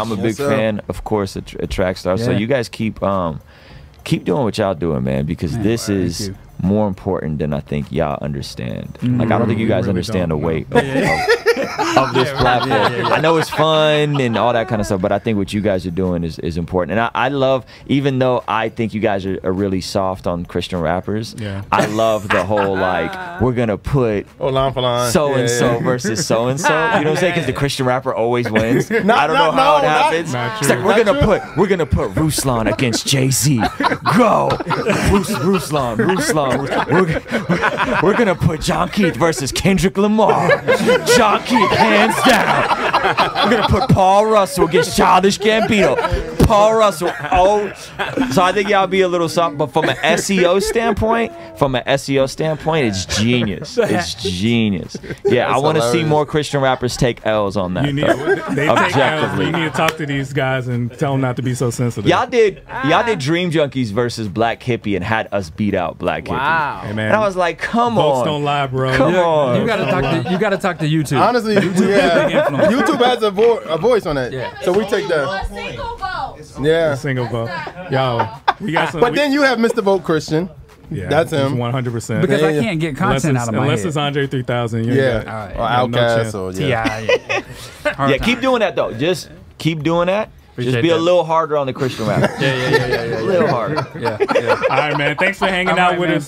I'm a big fan, of course, of, of Trackstarz. So you guys keep um keep doing what y'all doing, man, because Man, this is more important than I think y'all understand. Mm. Like I don't think you guys really understand don't, the weight of, of, of this platform. I know it's fun and all that kind of stuff, but I think what you guys are doing is, is important. And I, I love, even though I think you guys are, are really soft on Christian rappers, Yeah. I love the whole like we're gonna put Oh, line for line. so and so versus so and so. You know what I'm saying? Because the Christian rapper always wins. I don't not- know how it no, not- happens. Not It's like we're gonna put we're gonna put Ruslan against Jay Z. Go, Rus, Ruslan, Ruslan. We're, we're gonna put John Keith versus Kendrick Lamar. John Keith, hands down. We're gonna put Paul Russell against Childish Gambino. Paul Russell. Oh, so I think y'all be a little soft, but from an SEO standpoint, from an SEO standpoint, it's genius. It's genius. Yeah, I want to see more Christian rappers take L's on that. You need, though. they take L's. Objectively. You need to talk to these guys and tell them not to be so sensitive. Y'all did y'all did Dream Junkies versus Black Hippie and had us beat out Black Hippie. Wow. Hey, man. And I was like, come Votes on. don't lie, bro. Come on. You gotta talk to you gotta talk to YouTube. Honestly, big yeah. YouTube has a, vo- a voice on that. Yeah. So we take that. A single vote. Yeah. Single vote. Yo, we got some. But we- then you have Mr. Vote Christian. yeah, that's him. One hundred percent. because Yeah, I can't get content out of my unless head. it's Andre 3000. You Yeah. got- All right. Or Yeah, no Outkast. or Yeah, yeah. yeah. Hard Yeah, time. keep doing that though. Just keep doing that. Appreciate Just be a little harder on the Christian rappers. Yeah, yeah, yeah, yeah, yeah. a little harder. Yeah, yeah. All right, man. Thanks for hanging All out right, with man. us.